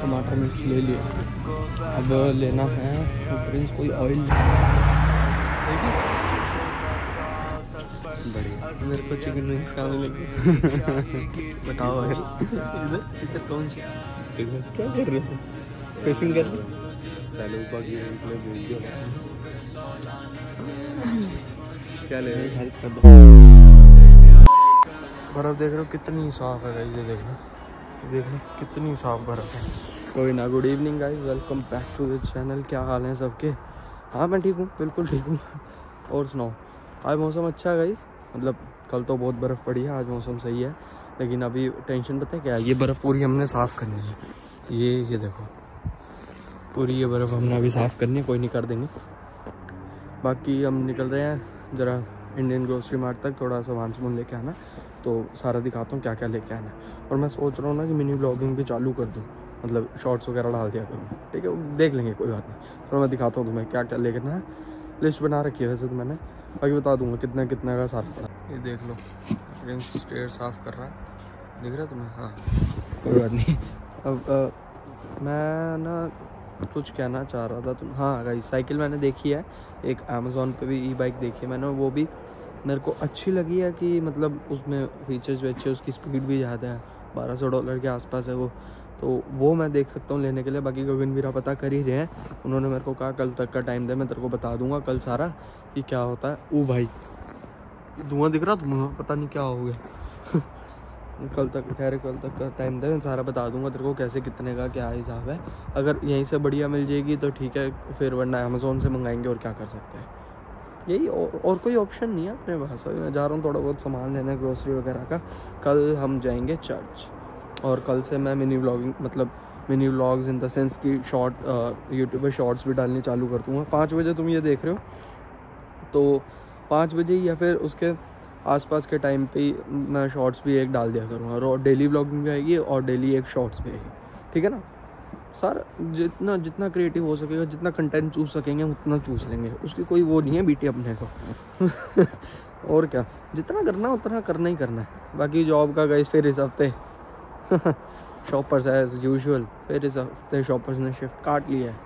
टमाटर मिर्च ले लिया अब लेना है प्रिंस कोई ऑयल बढ़िया। मेरे को चिकन विंग्स खाने लगे। बताओ इधर इधर कौन सी? इधर क्या कर रहे थे फिशिंग कर रहे पहले ऊपर की लिए भेज दिया। क्या ले रहे हेल्प कर दो। बर्फ़ देख रहे हो कितनी साफ़ है ये देखना। देखना कितनी साफ़ बर्फ़ है। कोई ना good evening guys welcome back to the channel क्या हाल है सबके? हाँ मैं ठीक हूँ बिल्कुल ठीक हूँ। और सुनाओ आज मौसम अच्छा है गाइस मतलब कल तो बहुत बर्फ़ पड़ी है आज मौसम सही है। लेकिन अभी टेंशन पता है क्या है? ये बर्फ़ पूरी हमने साफ़ करनी है। ये ये देखो। पूरी ये बर्फ़ हमने अभी साफ़ करनी है कोई नहीं कर देंगे। बाकी हम निकल रहे हैं ज़रा इंडियन ग्रोसरी मार्ट तक थोड़ा सामान सामान लेके आना। तो सारा दिखाता हूँ क्या क्या लेके आना। और मैं सोच रहा हूँ ना कि मिनी ब्लॉगिंग भी चालू कर दूँ। मतलब शॉर्ट्स वगैरह डाल दिया करूँ। ठीक है देख लेंगे कोई बात नहीं। तो मैं दिखाता हूँ तुम्हें क्या क्या लेके आना है। लिस्ट बना रखी है वैसे तो मैंने। बाकी बता दूँगा कितना कितना का सारा पड़ा ये देख लो। प्रिंस स्टेयर साफ़ कर रहा है। दिख रहा है तुम्हें? हाँ। कोई बात नहीं। अब अ, मैं ना कुछ कहना चाह रहा था तुम हाँ गाइस साइकिल मैंने देखी है। एक अमेज़ोन पे भी ई बाइक देखी है मैंने वो भी मेरे को अच्छी लगी है कि मतलब उसमें फीचर्स भी अच्छे उसकी स्पीड भी ज़्यादा है, बारह सौ डॉलर के आसपास है वो। तो वो मैं देख सकता हूँ लेने के लिए, बाकी गगन वीरा पता कर ही रहे हैं। उन्होंने मेरे को कहा, कल तक का टाइम दे, मैं तेरे को बता दूँगा कल सारा कि क्या होता है। ओ भाई, धुआँ दिख रहा तुम्हें पता नहीं क्या हो गया। कल तक खैर कल तक का टाइम दे सारा बता दूँगा तेरे को कैसे कितने का क्या हिसाब है। अगर यहीं से बढ़िया मिल जाएगी तो ठीक है फिर वरना अमेज़ोन से मंगाएँगे और क्या कर सकते हैं। यही और, और कोई ऑप्शन नहीं है अपने पास। अभी मैं जा रहा हूँ थोड़ा बहुत सामान लेने ग्रोसरी वगैरह का। कल हम जाएँगे चर्च और कल से मैं मिनी व्लॉगिंग मतलब mini vlogs in the sense की शॉर्ट यूट्यूब पर शॉर्ट्स भी डालने चालू कर दूँगा। पाँच बजे तुम ये देख रहे हो तो पाँच बजे या फिर उसके आसपास के टाइम पे मैं शॉर्ट्स भी एक डाल दिया करूँगा। और डेली व्लॉगिंग भी आएगी और डेली एक शॉर्ट्स भी आएगी। ठीक है ना? सर, जितना जितना क्रिएटिव हो सकेगा, जितना कंटेंट चूज़ सकेंगे, उतना चूज़ लेंगे। उसकी कोई वो नहीं है बीटी अपने को। और क्या? जितना करना उतना करना ही करना है। बाकी जॉब का गई फिर इस हफ़्ते। शॉपर्स एज यूजुअल फिर इस हफ़्ते शॉपर्स ने शिफ्ट काट लिया है।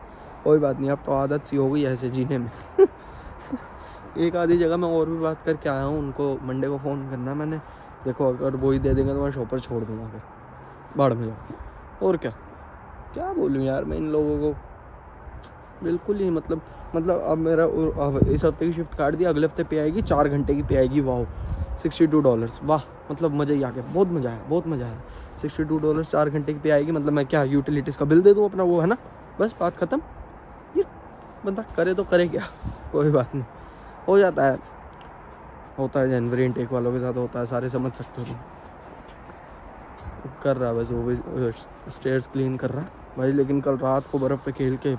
कोई बात नहीं, अब तो आदत सी हो गई ऐसे जीने में। एक आधी जगह मैं और भी बात करके आया हूँ, उनको मंडे को फ़ोन करना मैंने। देखो, अगर वो ही दे देंगे तो मैं शॉपर छोड़ दूँगा फिर। बाढ़ में जाओ। और क्या? क्या बोलूँ यार मैं इन लोगों को? बिल्कुल ही मतलब मतलब अब मेरा अब इस हफ़्ते की शिफ्ट काट दी, अगले हफ़्ते पे आएगी, चार घंटे की पे आएगी वाह सिक्सटी टू डॉलर्स वाह मतलब मज़ा ही आ गया, बहुत मज़ा आया, बहुत मज़ा आया। सिक्सटी टू डॉलर्स चार घंटे की पे आएगी मतलब मैं क्या यूटिलिटीज़ का बिल दे दूँ अपना वो, है ना? बस बात ख़त्म। ये बंदा करे तो करे क्या? कोई बात नहीं। हो जाता है। होता है जनवरी इनटेक वालों के साथ होता है, सारे समझ सकते हो। तुम कर रहा है बस, वो भी स्टेयर्स क्लीन कर रहा है। भाई, लेकिन कल रात को बर्फ़ पे खेल के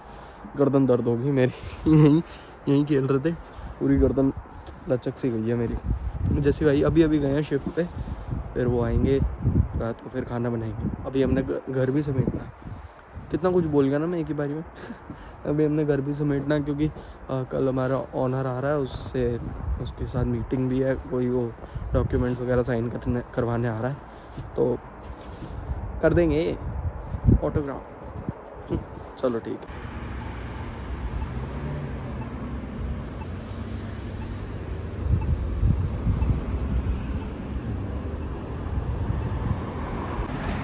गर्दन दर्द होगी मेरी। यहीं यहीं खेल रहे थे। पूरी गर्दन लचक सी गई है मेरी। जैसे भाई, अभी अभी गए हैं शिफ्ट पे, फिर वो आएँगे, रात को फिर खाना बनाएँगे। अभी हमने घर भी समेटना है। कितना कुछ बोल गया ना मैं एक ही बारी में। अभी हमने घर भी समेटना क्योंकि आ, कल हमारा ऑनर आ रहा है उससे उसके साथ मीटिंग भी है कोई वो डॉक्यूमेंट्स वगैरह साइन करने करवाने आ रहा है। तो कर देंगे ऑटोग्राफ चलो ठीक है।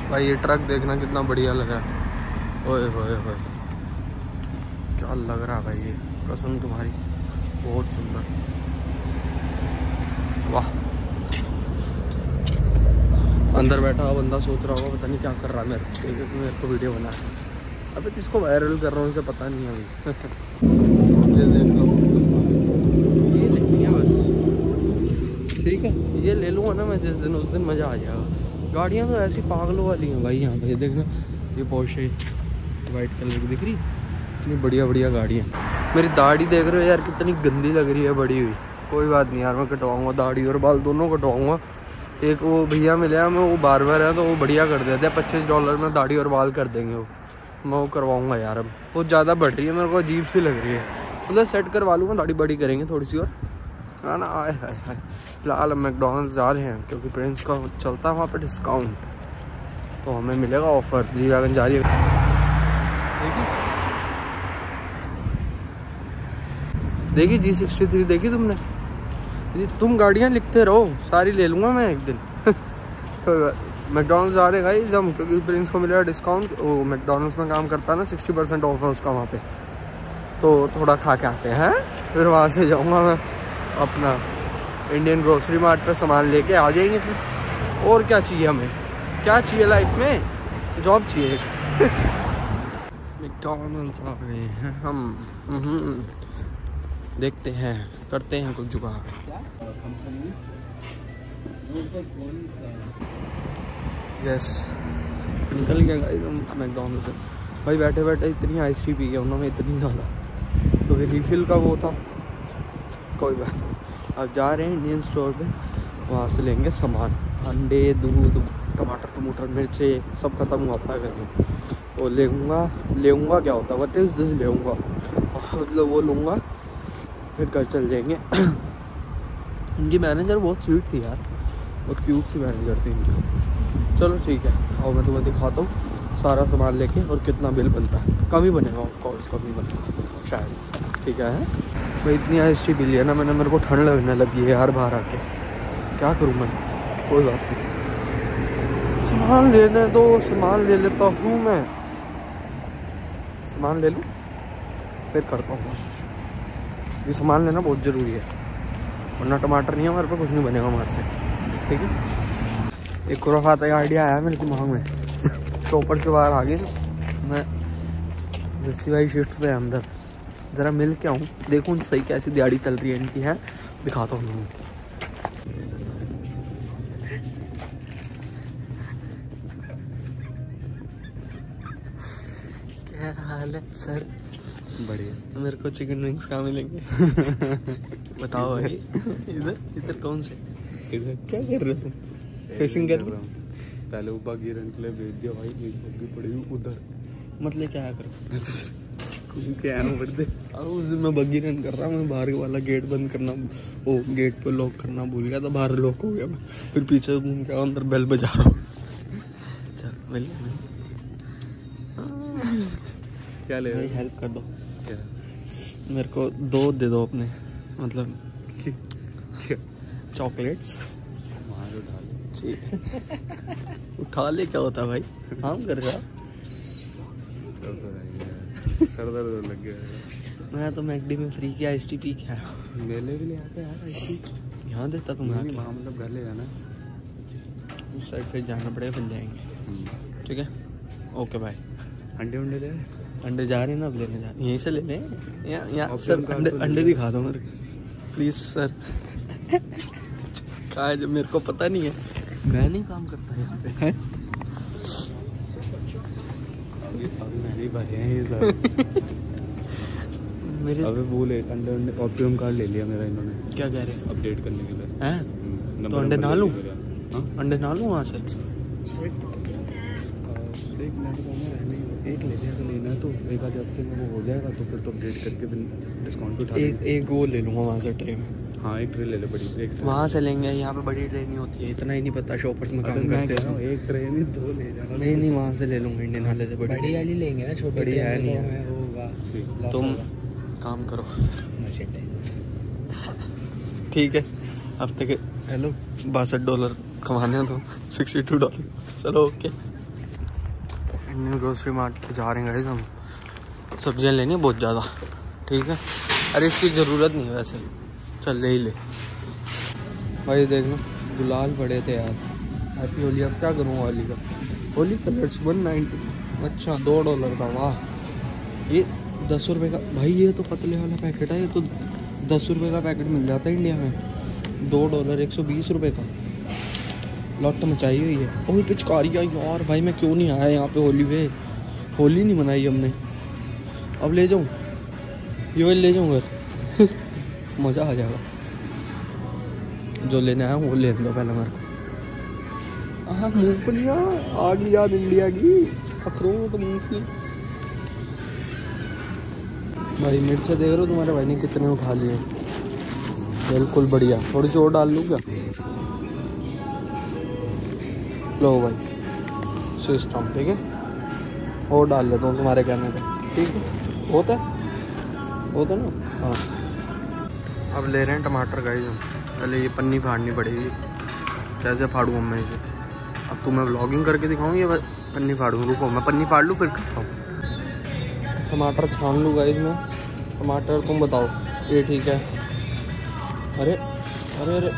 भाई ये ट्रक देखना कितना बढ़िया लगा। ओए होए होए। क्या लग रहा भाई ये? कसम तुम्हारी। बहुत सुंदर। वाह। अंदर बैठा हुआ बंदा सोच रहा होगा, पता नहीं क्या कर रहा मेरे मेरे को वीडियो बना। अबे इसको वायरल कर रहा हूँ इसे पता नहीं अभी। ये देख लो। ये लेनी है बस। ठीक है। ये ले लूँगा ना मैं जिस दिन, उस दिन मज़ा आ जाएगा। गाड़ियाँ तो ऐसी पागलों वाली हैं भाई यहाँ पे देखना ये पोर्शे वाइट कलर की दिख रही? इतनी बढ़िया बढ़िया गाड़ी है। मेरी दाढ़ी देख रहे हो यार, कितनी गंदी लग रही है, बड़ी हुई। कोई बात नहीं यार, मैं कटवाऊँगा दाढ़ी और बाल, दोनों कटवाऊँगा। एक वो भैया मिले हैं, मैं वो बार बार है तो वो बढ़िया कर देते हैं। पच्चीस डॉलर में दाढ़ी और बाल कर देंगे वो। मैं वो करवाऊँगा यार अब। वो ज़्यादा बढ़ रही है, मेरे को अजीब सी लग रही है। मतलब सेट करवा लूँगा, दाढ़ी बड़ी करेंगे थोड़ी सी और। ना आए हाय हाय फ़िलहाल हम मैकडोनल्ड्स जा रहे हैं, क्योंकि प्रिंस का चलता है वहाँ पर डिस्काउंट। तो हमें मिलेगा ऑफ़र, जी वैगन जा रही है। देखी? जी सिक्सटी थ्री देखी तुमने? ये तुम गाड़ियाँ लिखते रहो, सारी ले लूँगा मैं एक दिन। मैकडोनल्ड्स जा रहे गाइस हम, क्योंकि प्रिंस को मिलेगा डिस्काउंट वो मैकडोनल्ड्स में काम करता है ना सिक्सटी परसेंट ऑफ़ है उसका वहाँ पे। तो थोड़ा खा के आते हैं फिर वहाँ से जाऊँगा मैं अपना इंडियन ग्रोसरी मार्ट पर सामान लेके आ जाएँगे फिर। और क्या चाहिए हमें? क्या चाहिए लाइफ में? जॉब चाहिए मैकडोनल्ड्स आ गए हैं। हम हम्म। देखते हैं, करते हैं कुछ जुगाड़। यस निकल गया गाइस हम मैकडोनल्ड से। भाई बैठे बैठे इतनी आइस टी पी गया उन्होंने इतनी ज़्यादा तो फिर रिफिल का वो था। कोई बात नहीं। अब जा रहे हैं इंडियन स्टोर पे। वहाँ से लेंगे सामान। अंडे, दूध, टमाटर टमाटर, मिर्चे, सब खत्म हुआ था घर वो लेऊँगा लेऊँगा क्या होता वट इज़ दिस लेऊँगा मतलब वो लूँगा फिर घर चल जाएँगे इनकी मैनेजर बहुत स्वीट थी यार बहुत क्यूट सी मैनेजर थी इनकी चलो ठीक है और मैं तुम्हें दिखाता हूँ सारा सामान लेके और कितना बिल बनता है कम ही बनेगा ऑफ़ कोर्स कम ही बनेगा शायद ठीक है मैं इतनी आइस टी लिया ना मैंने मेरे को ठंड लगने लगी है यार बाहर आके क्या करूँ मैं कोई बात नहीं सामान लेने दो सामान ले लेता हूँ मैं सामान ले लूँ, फिर करता हूँ ये सामान लेना बहुत ज़रूरी है, वरना टमाटर नहीं है हमारे पास, कुछ नहीं बनेगा हमारे से। ठीक है? एक खुराफात का आइडिया आया मेरे दिमाग में। शॉपर्स के बाहर आ गए मैं जैसी भाई शिफ्ट पे अंदर। ज़रा मिल के आऊँ, देखूँ सही कैसी दिहाड़ी चल रही है इनकी, है? दिखाता हूँ तुम्हें क्या है सर। बढ़िया। मेरे को चिकन विंग्स कहाँ मिलेंगे? बताओ भाई इधर। इधर कौन से? इधर। क्या कर रहे हो तुम फेसिंग कर रहे हो? पहले ऊपर गिरन के लिए भेज दिया भाई एक बग्गी पड़ी हुई उधर। मतलब क्या करो। घूम के आया हूँ बड़े अब उस दिन मैं बग्गी रन कर रहा हूँ मैं बाहर वाला गेट बंद करना वो गेट पे लॉक करना भूल गया था बाहर लॉक हो गया मैं। फिर पीछे घूम के अंदर बेल बजा रहा हूँ। चल मिल क्या ले रहे भाई हेल्प कर दो। क्या? मेरे को दो दे दो अपने मतलब चॉकलेट्स उठा ले क्या होता भाई? काम कर रहा। सर दर्द आएगा। सर दर्द लग गया मैं तो मैकडी में फ्री की आइस टी पी के आया मेले भी ले आते हैं यार यहाँ देता तुम्हें नहीं मतलब घर ले जाना। उस साइड पे जाना पड़ेगा मिल जाएँगे हम्म। ठीक है? ओके बाय अंडे उंडे ले? अंडे जा रहे हैं ना अब लेने जा रहे हैं। यहीं से ले लें? यहाँ यहाँ सर अंडे तो अंडे। दिखा दो मेरे प्लीज़ सर। कहा जब मेरे को पता नहीं है। मैं नहीं काम करता यहाँ पे। मेरे अबे वो ले अंडे अंडे ऑप्टिमम कार्ड ले लिया मेरा इन्होंने। क्या कह रहे हैं? अपडेट करने के लिए। हैं? हम्म, तो अंडे ना ले। हाँ? अंडे ना लूँ वहाँ से? एक ही- ले लिया तो लेना है तो एक आध हफ़्ते में वो हो जाएगा तो फिर तो अपडेट करके फिर डिस्काउंट उठा एक एक वो ले लूँगा वहाँ से ट्रे में हाँ एक ट्रे ले ले बड़ी एक वहाँ से लेंगे यहाँ पे बड़ी ट्रे नहीं होती है इतना ही नहीं पता शॉपर्स में काम करते हूँ। हैं एक ट्रे नहीं दो ले जाना। नहीं नहीं वहाँ से ले लूँगा इंडियन वाले से बड़ी। बड़ी वाली लेंगे ना छोटी बड़ी है नहीं है। तो होगा तुम काम करो। ठीक है हफ़्ते के हेलो बासठ डॉलर कमाने हैं तो सिक्सटी टू डॉलर। चलो ओके इंडियन ग्रोसरी मार्ट पे जा रहे हैं हम। सब्ज़ियाँ लेनी बहुत ज़्यादा। ठीक है? अरे इसकी ज़रूरत नहीं वैसे। चल, ले ही ले। भाई देख लो, गुलाल पड़े थे यार। हैप्पी होली अब क्या करूँ होली का? होली कलर्स वन नाइनटी अच्छा दो डॉलर का, वाह। ये दस रुपये का भाई ये तो पतले वाला पैकेट है, ये तो दस रुपये का पैकेट मिल जाता है इंडिया में। दो डॉलर एक सौ बीस रुपये का। लॉट मचाई हुई है। ओह पिचकारियाँ यार, भाई मैं क्यों नहीं आया यहाँ पे होली पे? होली नहीं मनाई हमने। अब ले जाऊँ? ये वाली ले जाऊँ घर? मज़ा आ जाएगा। जो लेने आया हूँ, वो ले दो पहले मेरे को। मूँगफलियाँ आ गई याद इंडिया की। अखरोट मूँगफली भाई, मिर्चा देख रहे हो तुम्हारे? भाई ने कितने उठा लिए। बिल्कुल बढ़िया। थोड़ी और डाल लूँ क्या? लो भाई। सिस्टम ठीक है? और डाल लेता हूँ तुम्हारे कहने पे। ठीक है? होता है? होता ना? हाँ। अब ले रहे हैं टमाटर ही हम पहले ये पन्नी फाड़नी पड़ेगी। कैसे फाड़ूँ मैं इसे? अब तुम्हें व्लॉगिंग करके दिखाऊँ ये पन्नी फाड़ूँ? रुको मैं पन्नी फाड़ लूँ फिर करता हूँ? टमाटर छान लूँगा इसमें टमाटर तुम बताओ। ये ठीक है? अरे अरे अरे।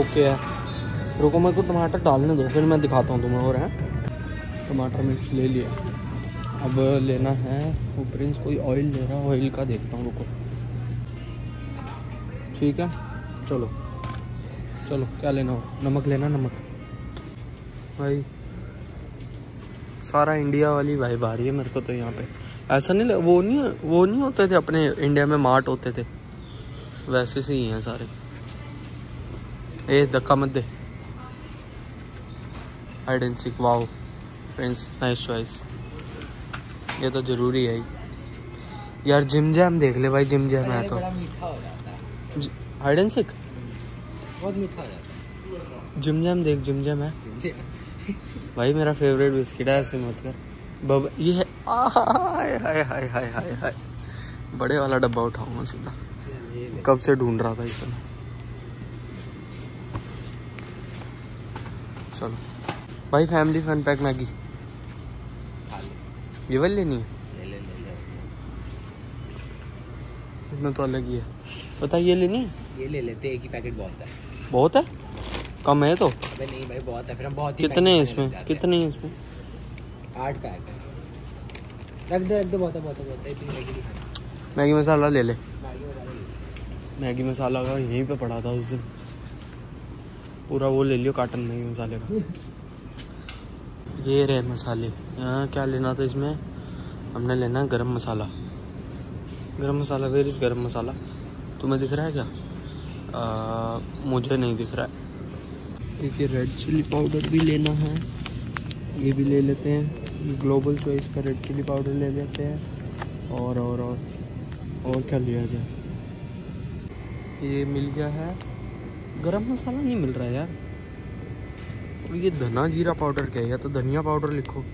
ओके है। रुको, मेरे को टमाटर डालने दो, फिर मैं दिखाता हूँ तुम्हें, और है? टमाटर मिर्च ले लिया। अब लेना है वो प्रिंस कोई ऑयल ले रहा है ऑयल का देखता हूँ, रुको। ठीक है? चलो। चलो, क्या लेना हो? नमक लेना, नमक। भाई, सारा इंडिया वाली वाइब आ रही है मेरे को तो यहाँ पे। ऐसा नहीं वो नहीं वो नहीं होते थे अपने इंडिया में मार्ट होते थे? वैसे से ही हैं सारे। ए, धक्का मत दे। Hide and seek wow friends nice choice ये तो ज़रूरी है यार जिम जैम देख ले भाई जिम जैम है तो। मीठा हो जाता है। हाइड एंड सीक बहुत मीठा हो जाता जिम जैम देख जिम जैम है। है भाई मेरा फेवरेट बिस्किट है ऐसे मत कर। बब ये है हाय हाय हाय हाय हाय हाय बड़े वाला डब्बा उठाऊँगा सीधा। कब से ढूंढ रहा था इसे मैं। चलो। भाई फैमिली फन पैक मैगी ये वाली लेनी है? ले ले ले ले इसमें तो अलग ही है। बता ये लेनी है? ये ले लेते एक ही पैकेट बहुत है। बहुत है? कम है तो। अबे नहीं भाई बहुत है फिर हम बहुत ही कितने हैं इसमें? कितने हैं इसमें? आठ पैक है रख दे रख दे बहुत है बहुत है बहुत है। इतनी मैगी खानी मैगी मसाला ले ले। मैगी ले ले। मैगी मसाला का यहीं पे पड़ा था उस दिन। पूरा वो ले लियो कार्टन मैगी मसाले का। ये रहे मसाले। यहाँ क्या लेना था इसमें? हमने लेना है गरम मसाला। गरम मसाला वेर इस गरम मसाला? तुम्हें दिख रहा है क्या? आ, मुझे नहीं दिख रहा है। ये रेड चिली पाउडर भी लेना है। ये भी ले लेते हैं। ग्लोबल चॉइस का रेड चिली पाउडर ले लेते हैं। और और और और क्या लिया जाए? ये मिल गया है। गरम मसाला नहीं मिल रहा है यार। और ये धना जीरा पाउडर क्या है? या तो धनिया पाउडर लिखो।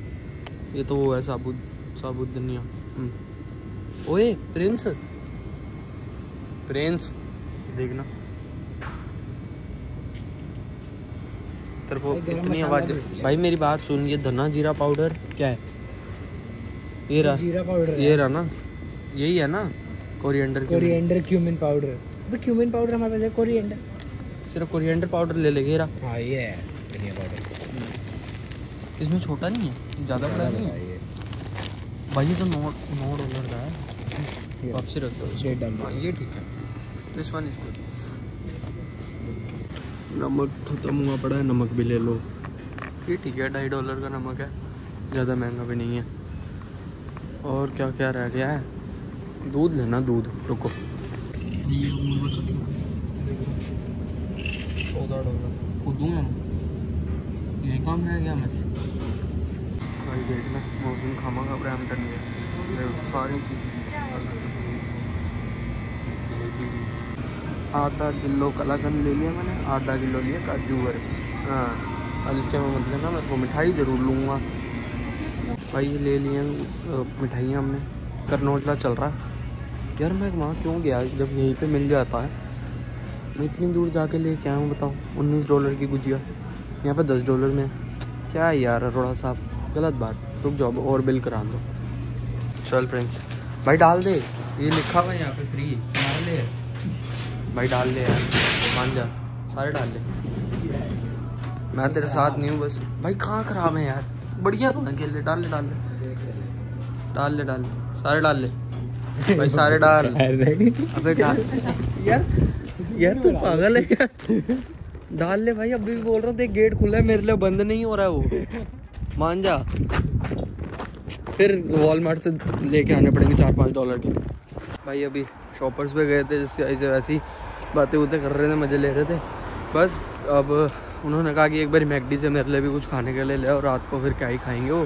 ये तो वो है साबुत साबुत धनिया। हम्म। ओए प्रिंस। प्रिंस। देखना इतनी आवाज़ भाई मेरी बात सुन ये धना जीरा पाउडर क्या है? ये रहा। जीरा पाउडर ये रहा ना। यही है ना? Coriander coriander cumin powder. अबे क्यूमिन पाउडर हमारे पास है कोरिएंडर। सिर्फ़ कोरिएंडर पाउडर ले ले घेरा हाँ ये है। धनिया पाउडर इसमें छोटा नहीं है? ज़्यादा बड़ा नहीं है? भाई ये तो नौ नौ डॉलर का है। वापसी रख दो। हाँ, ये ठीक है। दिस वन इज़ गुड नमक खत्म हुआ पड़ा है नमक भी ले लो। ये ठीक है ढाई डॉलर का नमक है। ज़्यादा महँगा भी नहीं है। और क्या क्या रह गया है? दूध लेना दूध। रुको। चौदह डॉलर खुद दूँ यही काम रह गया मैं? भाई देखना मौसम खामा का ब्रैम्पटन में सारी आधा किलो कलाकंद ले लिया मैंने, आधा किलो लिया काजू बर्फ़ी हाँ हल्के में मत लेना मैं उसको मिठाई ज़रूर लूँगा। भाई ले लिए मिठाइयाँ हमने। करनौजला चल रहा। है यार मैं वहाँ क्यों गया? जब यहीं पे मिल जाता है। मैं इतनी दूर जाके लेके आया हूँ, बताओ। उन्नीस डॉलर की गुजिया। यहाँ पर दस डॉलर में। क्या है यार अरोड़ा साहब गलत बात। रुक जाओ और बिल करा दो। चल फ्रेंड्स भाई डाल दे। ये लिखा हुआ है यहाँ पे फ्री डाल ले। भाई डाल ले यार। मान जा। सारे डाल ले मैं तेरे साथ नहीं हूँ बस। भाई कहाँ खराब है यार? बढ़िया बना खेल ले डाल ले डाल ले डाल ले डाल ले सारे डाल ले भाई सारे डाल। अबे डाल। यार यार तू पागल है यार डाल ले भाई, अभी भी बोल रहा हूँ, देख गेट खुला है, मेरे लिए बंद नहीं हो रहा है वो। मान जा। फिर वॉलमार्ट से लेके आने पड़ेंगे चार पाँच डॉलर के। भाई, अभी शॉपर्स पे गए थे जिससे ऐसे वैसी बातें उतें कर रहे थे, मज़े ले रहे थे। बस, अब उन्होंने कहा कि एक बार मैकडी से मेरे लिए भी कुछ खाने के लिए ले और रात को फिर क्या ही खाएँगे वो।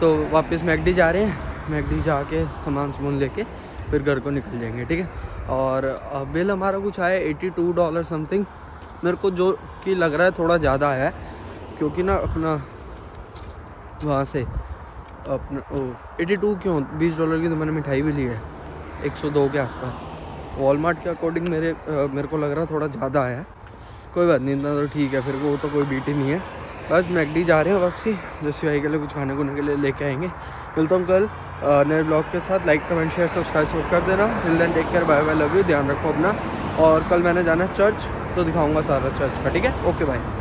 तो वापस मैकडी जा रहे हैं। मैकडी जाके सामान सामान लेके फिर घर को निकल जाएँगे, ठीक है? और बिल हमारा कुछ आया एटी टू डॉलर समथिंग मेरे को जो कि लग रहा है थोड़ा ज़्यादा है क्योंकि ना अपना वहाँ से अपना ओ एटी टू क्यों? बीस डॉलर की तो मैंने मिठाई भी ली है एक सौ दो के आसपास। वॉलमार्ट के अकॉर्डिंग मेरे अ, मेरे को लग रहा है थोड़ा ज़्यादा है। कोई बात नहीं इतना तो ठीक है फिर वो तो कोई बीट ही नहीं है। बस मैकडी जा रहे हैं वापसी जैसे भाई के लिए कुछ खाने खुने के लिए लेके आएँगे। मिलता हूँ कल नए ब्लॉग के साथ। लाइक कमेंट शेयर सब्सक्राइब सब कर देना। Till then take care bye bye love you ध्यान रखो अपना। और कल मैंने जाना है चर्च तो दिखाऊँगा सारा चर्च का ठीक है? Okay bye